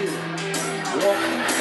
you. Walking.